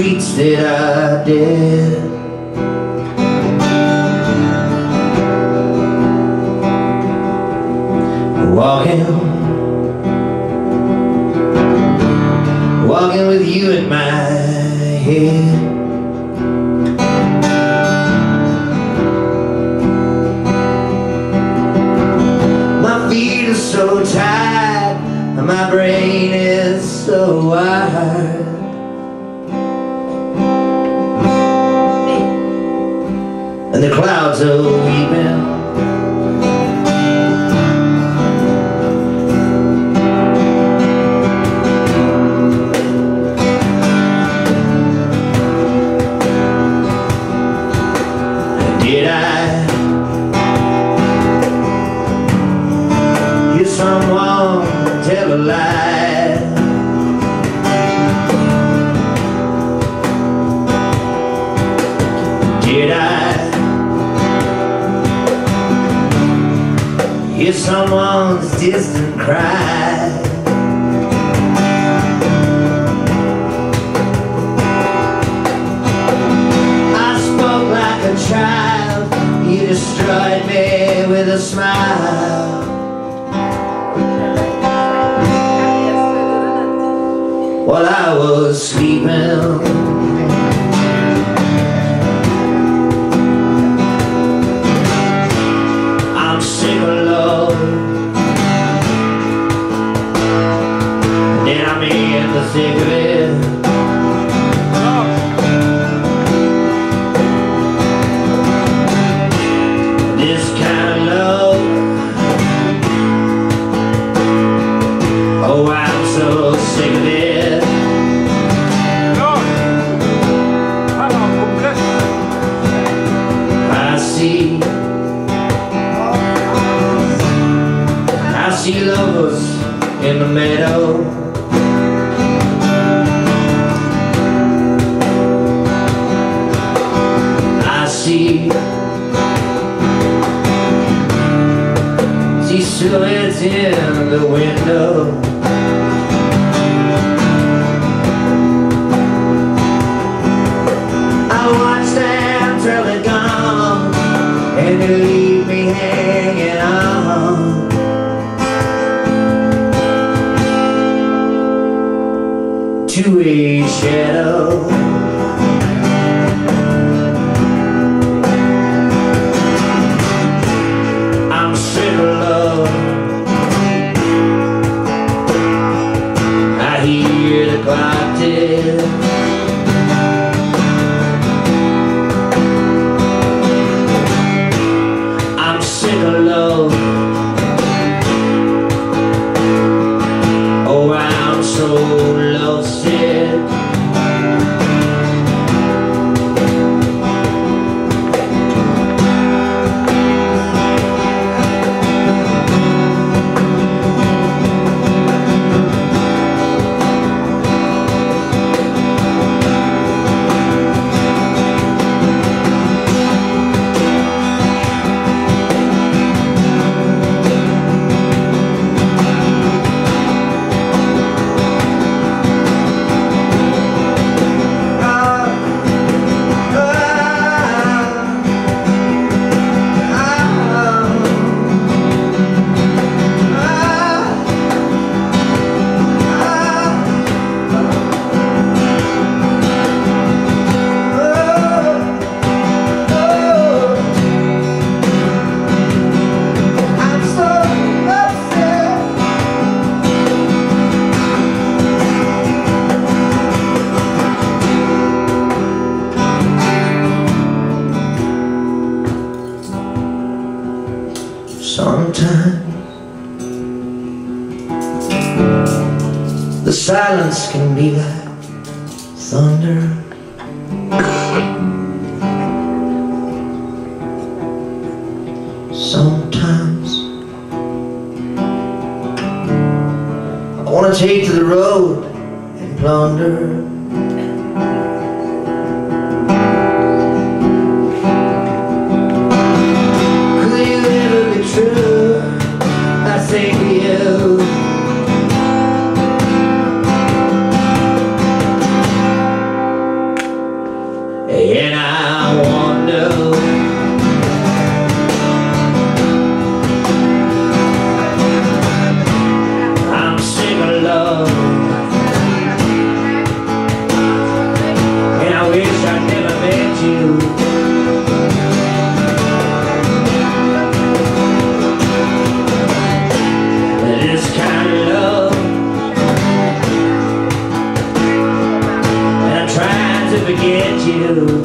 streets that I did. Walking. Walking with you in my head. My feet are so tired my brain is so wired And the clouds are weeping. Did I hear someone hear someone's distant cry? I spoke like a child. You destroyed me with a smile. While I was sleeping. I'm sick Thick of it this kind of love. Oh, I'm so sick of it. See lovers in the meadow. See. See silhouettes in the window. I them till they're gone And they leave me hanging on. To a shadow silence can be like thunder. Sometimes I want to take to the road and plunder. you.